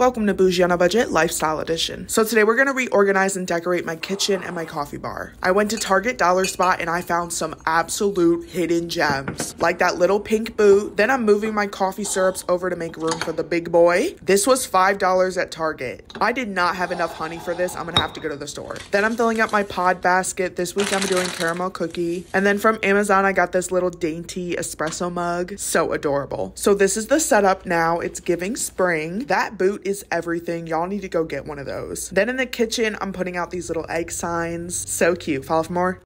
Welcome to Boujee on a Budget Lifestyle Edition. So today we're gonna reorganize and decorate my kitchen and my coffee bar. I went to Target Dollar Spot and I found some absolute hidden gems, like that little pink boot. Then I'm moving my coffee syrups over to make room for the big boy. This was $5 at Target. I did not have enough honey for this. I'm gonna have to go to the store. Then I'm filling up my pod basket. This week I'm doing caramel cookie. And then from Amazon, I got this little dainty espresso mug. So adorable. So this is the setup now. It's giving spring. That boot is everything. Y'all need to go get one of those. Then in the kitchen, I'm putting out these little egg signs. So cute. Follow for more.